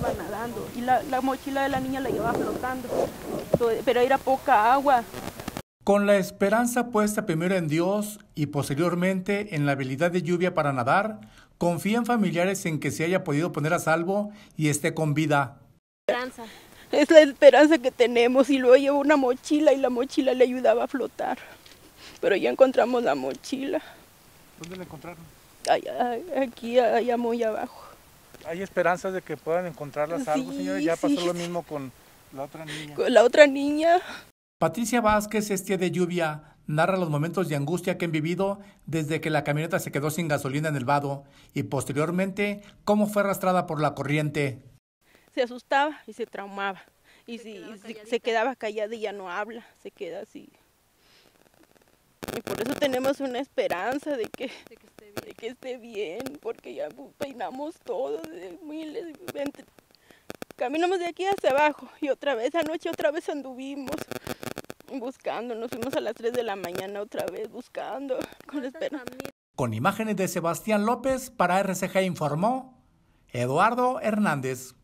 iba nadando y la, la mochila de la niña la llevaba flotando, pero era poca agua. Con la esperanza puesta primero en Dios y posteriormente en la habilidad de lluvia para nadar, confían familiares en que se haya podido poner a salvo y esté con vida. Esperanza. Es la esperanza que tenemos y luego llevó una mochila y la mochila le ayudaba a flotar. Pero ya encontramos la mochila. ¿Dónde la encontraron? Allá, aquí, allá muy abajo. ¿Hay esperanzas de que puedan encontrarla a salvo, señora? Ya pasó lo mismo con la otra niña. Con la otra niña. Patricia Vázquez, este de lluvia, narra los momentos de angustia que han vivido desde que la camioneta se quedó sin gasolina en el vado y posteriormente cómo fue arrastrada por la corriente. Se asustaba y se traumaba y se, si, quedaba, se quedaba callada y ya no habla, se queda así. Y por eso tenemos una esperanza de que, de que, esté, bien. porque ya peinamos todo, miles, caminamos de aquí hacia abajo y otra vez anoche otra vez anduvimos buscando, nos fuimos a las 3 de la mañana otra vez buscando con Con imágenes de Sebastián López para RCG informó Eduardo Hernández.